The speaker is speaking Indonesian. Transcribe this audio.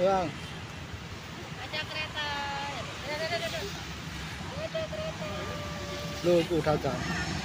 Yang Ada kereta. Ada, ada, ada, ada. Kereta. lu udah kan.